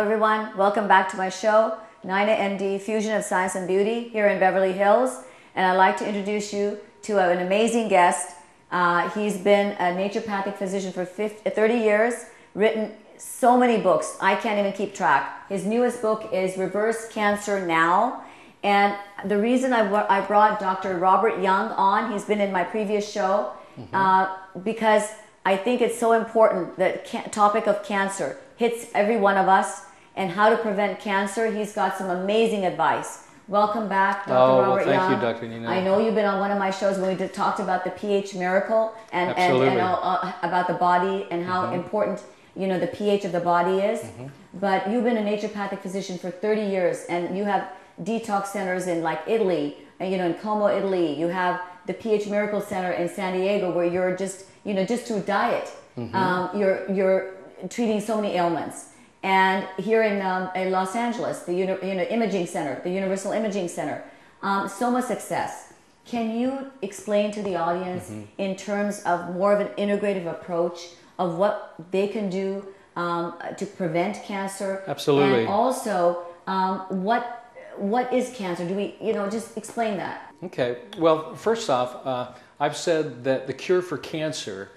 everyone. Welcome back to my show, Naina MD Fusion of Science and Beauty here in Beverly Hills. And I'd like to introduce you to an amazing guest. Uh, he's been a naturopathic physician for 50, 30 years, written so many books, I can't even keep track. His newest book is Reverse Cancer Now. And the reason I, I brought Dr. Robert Young on, he's been in my previous show, mm-hmm. uh, because I think it's so important. That the topic of cancer hits every one of us and how to prevent cancer. He's got some amazing advice. Welcome back, Dr. Oh, Robert well, thank Young. you, Dr. Naina. I know you've been on one of my shows when we did, talked about the pH miracle and, and, and uh, about the body and how mm-hmm. important you know the pH of the body is. Mm-hmm. But you've been a naturopathic physician for 30 years, and you have detox centers in like Italy, and you know, in Como, Italy. You have the pH Miracle Center in San Diego, where you're just you know just through diet, mm-hmm. um, you're you're treating so many ailments. And here in, um, in Los Angeles, the you know, imaging center, the Universal Imaging Center, um, so much success. Can you explain to the audience mm-hmm. in terms of more of an integrative approach of what they can do um, to prevent cancer. Absolutely. And also, um, what what is cancer? Do we, you know, just explain that? Okay. Well, first off, uh, I've said that the cure for cancer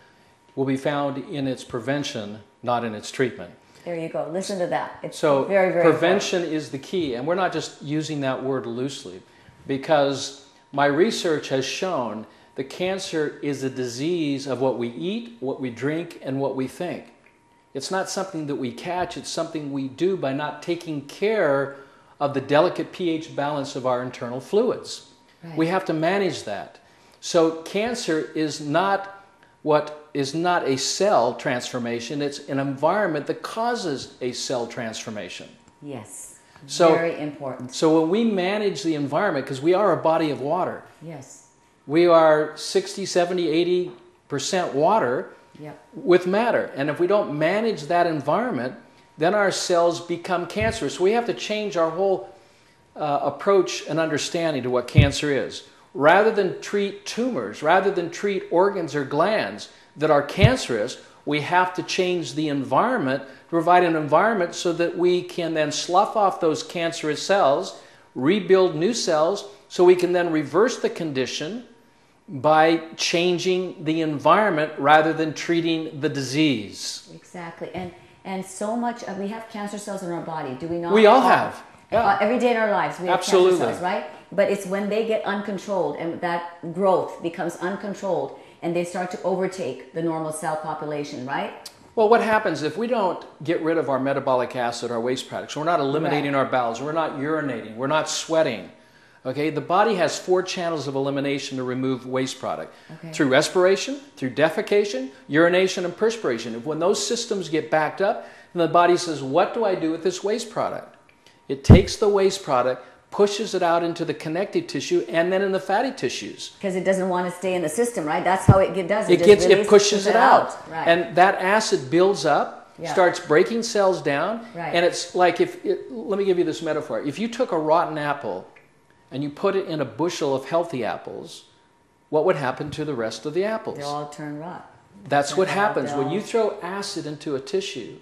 will be found in its prevention, not in its treatment. There you go. Listen to that. It's so very, very prevention important. is the key, and we're not just using that word loosely, because my research has shown the cancer is a disease of what we eat, what we drink, and what we think. It's not something that we catch, it's something we do by not taking care of the delicate pH balance of our internal fluids. Right. We have to manage that. So, cancer is not what is not a cell transformation, it's an environment that causes a cell transformation. Yes. So, Very important. So, when we manage the environment, because we are a body of water. Yes we are 60, 70, 80% water yep. with matter. And if we don't manage that environment, then our cells become cancerous. We have to change our whole uh, approach and understanding to what cancer is. Rather than treat tumors, rather than treat organs or glands that are cancerous, we have to change the environment to provide an environment so that we can then slough off those cancerous cells, rebuild new cells, so we can then reverse the condition by changing the environment rather than treating the disease. Exactly. And and so much uh, we have cancer cells in our body. Do we not? We all have. Yeah. Uh, every day in our lives we have Absolutely. cancer cells, right? But it's when they get uncontrolled and that growth becomes uncontrolled and they start to overtake the normal cell population, right? Well, what happens if we don't get rid of our metabolic acid, our waste products? We're not eliminating right. our bowels, we're not urinating, we're not sweating Okay, the body has four channels of elimination to remove waste product okay. through respiration, through defecation, urination, and perspiration. If when those systems get backed up, then the body says, What do I do with this waste product? It takes the waste product, pushes it out into the connective tissue and then in the fatty tissues. Because it doesn't want to stay in the system, right? That's how it does it. It gets it pushes it out. out. Right. And that acid builds up, yeah. starts breaking cells down, right. and it's like if it, let me give you this metaphor. If you took a rotten apple and you put it in a bushel of healthy apples, what would happen to the rest of the apples? They'll all turn rot. That's what happens when you throw acid into a tissue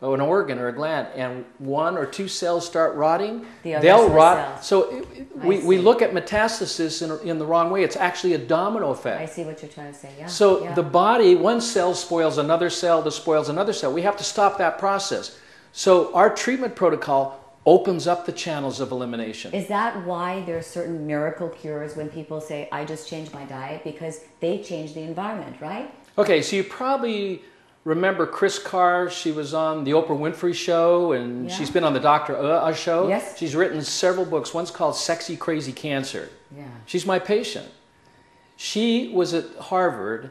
or an organ or a gland and one or two cells start rotting, the they'll rot. Cells. So it, we, we look at metastasis in, in the wrong way. It's actually a domino effect. I see what you're trying to say. Yeah. So yeah. the body, one cell spoils another cell that spoils another cell. We have to stop that process. So our treatment protocol opens up the channels of elimination. Is that why there are certain miracle cures when people say, I just changed my diet? Because they change the environment, right? Okay, so you probably remember Kris Carr. She was on the Oprah Winfrey Show and yeah. she's been on the Dr. Uh show. Yes. She's written several books. One's called Sexy Crazy Cancer. Yeah. She's my patient. She was at Harvard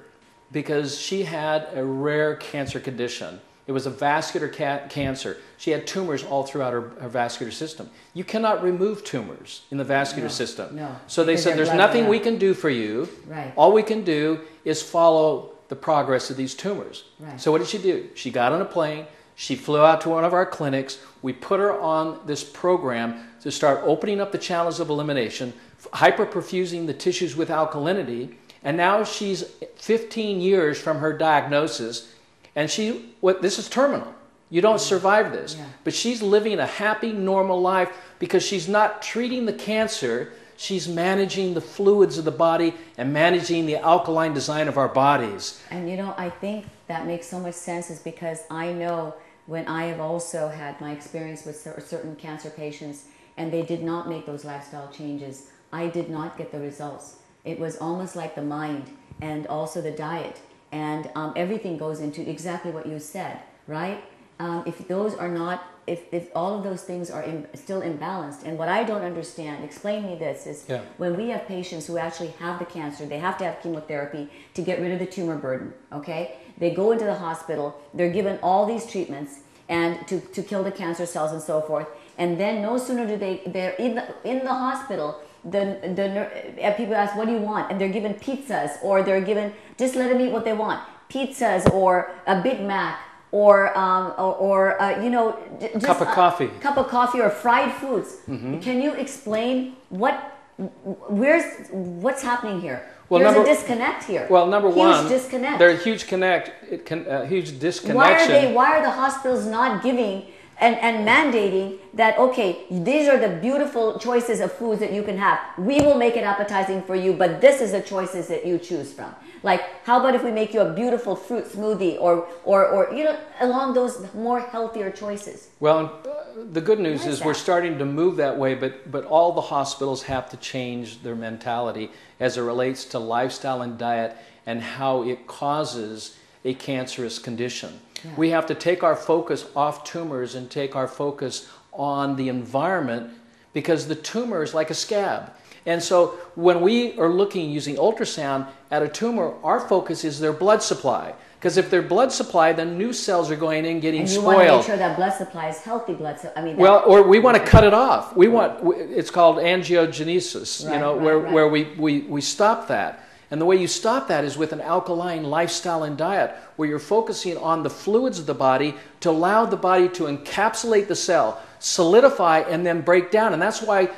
because she had a rare cancer condition it was a vascular ca- cancer. She had tumors all throughout her, her, vascular system. You cannot remove tumors in the vascular no, system. No. So they said, There's nothing we can do for you. Right. All we can do is follow the progress of these tumors. Right. So what did she do? She got on a plane. She flew out to one of our clinics. We put her on this program to start opening up the channels of elimination, hyperperfusing the tissues with alkalinity. And now she's 15 years from her diagnosis and she, what, this is terminal. You don't mm. survive this. Yeah. But she's living a happy, normal life because she's not treating the cancer, she's managing the fluids of the body and managing the alkaline design of our bodies. And you know, I think that makes so much sense is because I know when I have also had my experience with certain cancer patients and they did not make those lifestyle changes, I did not get the results. It was almost like the mind and also the diet. And um, everything goes into exactly what you said, right? Um, if those are not, if, if all of those things are in, still imbalanced, and what I don't understand, explain me this, is yeah. when we have patients who actually have the cancer, they have to have chemotherapy to get rid of the tumor burden, okay? They go into the hospital, they're given all these treatments and to, to kill the cancer cells and so forth, and then no sooner do they, they're in the, in the hospital, the, the people ask, what do you want? And they're given pizzas or they're given, just let them eat what they want. Pizzas or a Big Mac or, um, or, or uh, you know, just a cup of coffee. cup of coffee or fried foods. Mm-hmm. Can you explain what, where's, what's happening here? Well, There's number, a disconnect here. Well, number huge one, disconnect. There's a huge connect, it can, uh, huge disconnection. Why are they? Why are the hospitals not giving and, and mandating that, okay, these are the beautiful choices of foods that you can have. We will make it appetizing for you, but this is the choices that you choose from. Like, how about if we make you a beautiful fruit smoothie or, or, or you know, along those more healthier choices? Well, uh, the good news is, is we're starting to move that way, but, but all the hospitals have to change their mentality as it relates to lifestyle and diet and how it causes a cancerous condition. Yeah. We have to take our focus off tumors and take our focus on the environment because the tumor is like a scab. And so when we are looking using ultrasound at a tumor, our focus is their blood supply. Because if their blood supply, then new cells are going in, getting and you spoiled. want to make sure that blood supply is healthy blood. So, I mean, well, or we want to cut it off. We want it's called angiogenesis. Right, you know, right, where right. where we, we we stop that. And the way you stop that is with an alkaline lifestyle and diet where you're focusing on the fluids of the body to allow the body to encapsulate the cell, solidify, and then break down. And that's why,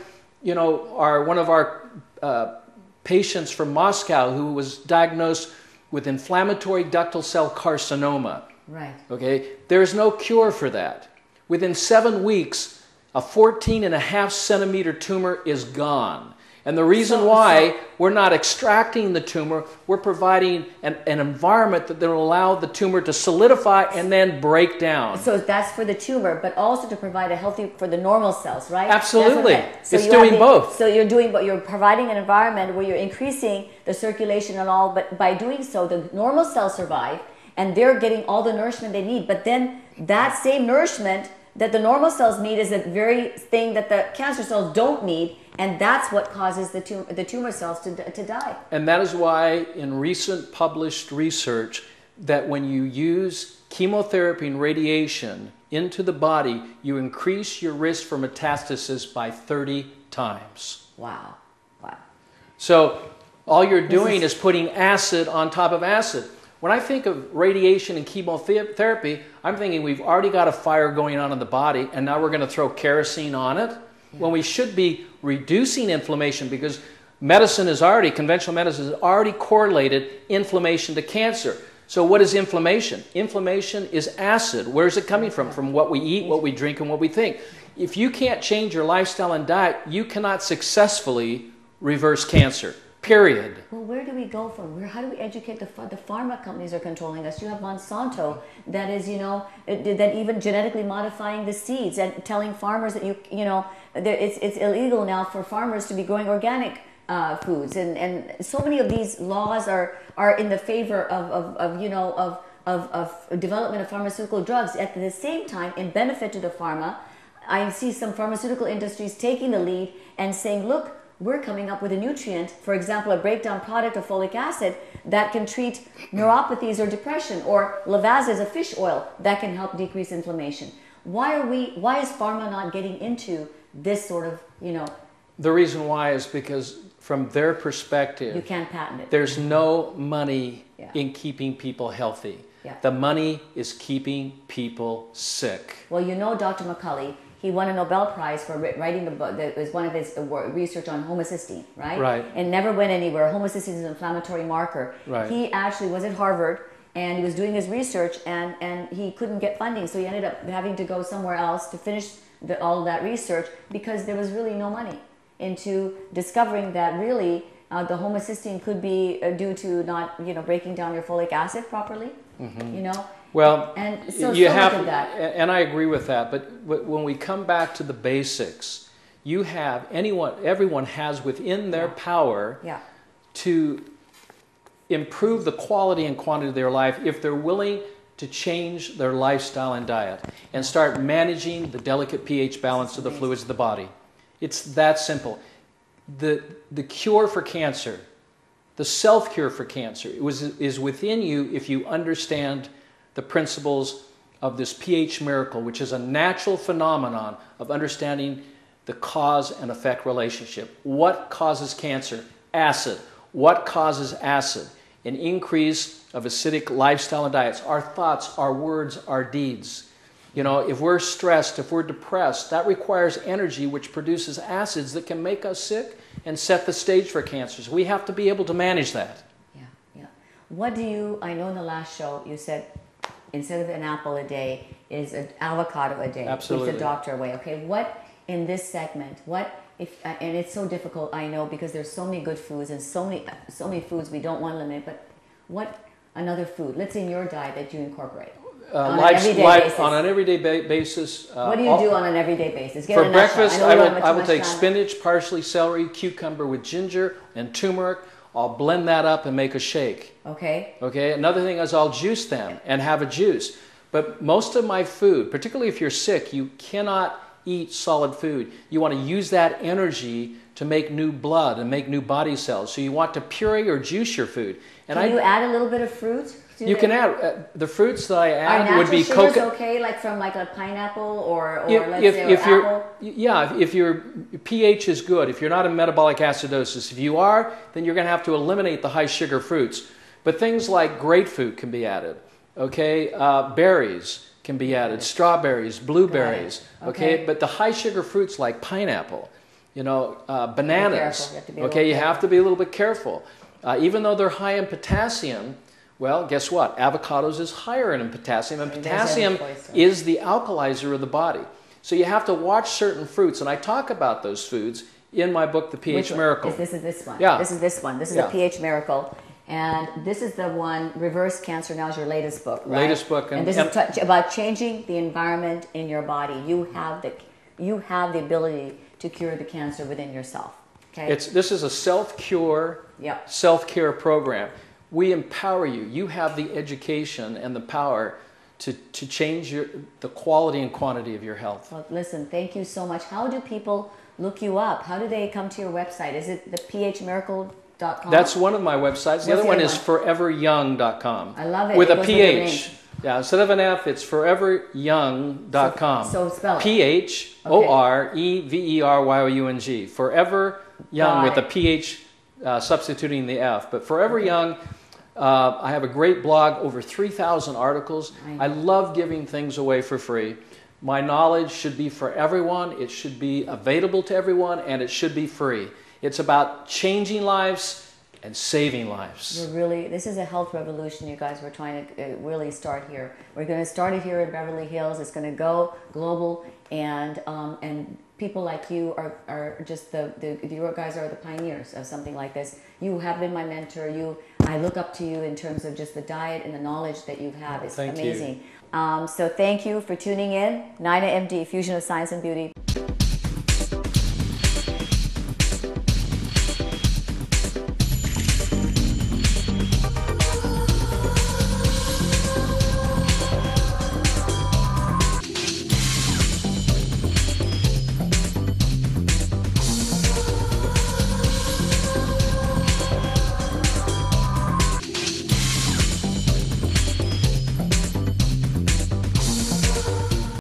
you know, our, one of our uh, patients from Moscow who was diagnosed with inflammatory ductal cell carcinoma. Right. Okay, there's no cure for that. Within seven weeks, a 14 and a half centimeter tumor is gone. And the reason so, why we're not extracting the tumor, we're providing an, an environment that will allow the tumor to solidify and then break down. So that's for the tumor, but also to provide a healthy for the normal cells, right? Absolutely. So it's doing the, both. So you're doing, but you're providing an environment where you're increasing the circulation and all, but by doing so, the normal cells survive and they're getting all the nourishment they need. But then that same nourishment that the normal cells need is the very thing that the cancer cells don't need, and that's what causes the, tum- the tumor cells to, to die. And that is why, in recent published research, that when you use chemotherapy and radiation into the body, you increase your risk for metastasis by 30 times. Wow. Wow. So all you're doing is, is putting acid on top of acid. When I think of radiation and chemotherapy, I'm thinking we've already got a fire going on in the body and now we're going to throw kerosene on it when we should be reducing inflammation because medicine is already, conventional medicine has already correlated inflammation to cancer. So, what is inflammation? Inflammation is acid. Where is it coming from? From what we eat, what we drink, and what we think. If you can't change your lifestyle and diet, you cannot successfully reverse cancer. Period. Well, where do we go from? Where? How do we educate the the pharma companies are controlling us? You have Monsanto that is, you know, that even genetically modifying the seeds and telling farmers that you, you know, it's it's illegal now for farmers to be growing organic uh, foods, and and so many of these laws are are in the favor of of, of you know of, of of development of pharmaceutical drugs. At the same time, in benefit to the pharma, I see some pharmaceutical industries taking the lead and saying, look we're coming up with a nutrient, for example, a breakdown product of folic acid that can treat neuropathies or depression, or Lovaza is a fish oil that can help decrease inflammation. Why are we? Why is pharma not getting into this sort of, you know? The reason why is because from their perspective, you can't patent it. There's no money yeah. in keeping people healthy. Yeah. The money is keeping people sick. Well, you know, Dr. McCully, he won a Nobel Prize for writing the book. That was one of his research on homocysteine, right? Right. And never went anywhere. Homocysteine is an inflammatory marker. Right. He actually was at Harvard. and he was doing his research and, and he couldn't get funding so he ended up having to go somewhere else to finish the, all of that research because there was really no money into discovering that really uh, the homocysteine could be uh, due to not you know breaking down your folic acid properly mm-hmm. you know well and so, you have that. and i agree with that but when we come back to the basics you have anyone everyone has within their yeah. power yeah. to improve the quality and quantity of their life if they're willing to change their lifestyle and diet and start managing the delicate pH balance of the fluids of the body. It's that simple. The, the cure for cancer, the self cure for cancer, was, is within you if you understand the principles of this pH miracle, which is a natural phenomenon of understanding the cause and effect relationship. What causes cancer? Acid. What causes acid? An increase of acidic lifestyle and diets. Our thoughts, our words, our deeds. You know, if we're stressed, if we're depressed, that requires energy which produces acids that can make us sick and set the stage for cancers. We have to be able to manage that. Yeah, yeah. What do you, I know in the last show you said instead of an apple a day is an avocado a day. Absolutely. The doctor away. Okay, what in this segment, what if, uh, and it's so difficult, I know, because there's so many good foods and so many, so many foods we don't want to limit, but what another food, let's say in your diet that you incorporate? Uh, on, life, an everyday life, basis. on an everyday ba- basis. Uh, what do you all, do on an everyday basis? Get For breakfast, know I will, I will take spinach, parsley, celery, cucumber with ginger and turmeric. I'll blend that up and make a shake. Okay. Okay. Another thing is I'll juice them and have a juice. But most of my food, particularly if you're sick, you cannot eat solid food. You want to use that energy to make new blood and make new body cells. So you want to puree or juice your food. And Can I, you add a little bit of fruit? To you can add uh, the fruits that I add would be coconut. okay, like from like a pineapple or, or if, let's if, say if apple? yeah if, if your pH is good, if you're not in metabolic acidosis, if you are, then you're going to have to eliminate the high sugar fruits. But things like grapefruit can be added. Okay, uh, berries can be added, strawberries, blueberries. Okay. Okay. but the high sugar fruits like pineapple, you know, uh, bananas. You have to be okay, you have to be a little bit careful. Uh, even though they're high in potassium, well, guess what? Avocados is higher in potassium, and potassium is the alkalizer of the body. So you have to watch certain fruits, and I talk about those foods in my book, The pH Which? Miracle. Is this is this one. Yeah. This is this one. This is Yeah. the pH miracle. And this is the one, Reverse Cancer Now is your latest book, right? Latest book, And, and- this and- is about changing the environment in your body. You have the you have the ability to cure the cancer within yourself. Okay? It's this is a self-cure, yeah. self-care program. We empower you. You have the education and the power to, to change your, the quality and quantity of your health. Well, listen, thank you so much. How do people look you up? How do they come to your website? Is it the phmiracle.com? That's one of my websites. What's The other the one other is phoreveryoung.com. I love it. With It a PH. Yeah, instead of an F, it's phoreveryoung.com. So- so spell it. P H O R E V E R Y O U N G. Forever Young Got with a. PH uh, substituting the F. But Forever Young, uh, I have a great blog, over 3,000 articles. I I love giving things away for free. My knowledge should be for everyone, it should be available to everyone, and it should be free. It's about changing lives and saving lives. We're really, this is a health revolution, you guys. We're trying to uh, really start here. We're going to start it here in Beverly Hills. It's going to go global, and um, and people like you are, are just the, the you guys are the pioneers of something like this. You have been my mentor. You, I look up to you in terms of just the diet and the knowledge that you have. It's Thank amazing. Um, so thank you for tuning in. Naina MD, Fusion of Science and Beauty.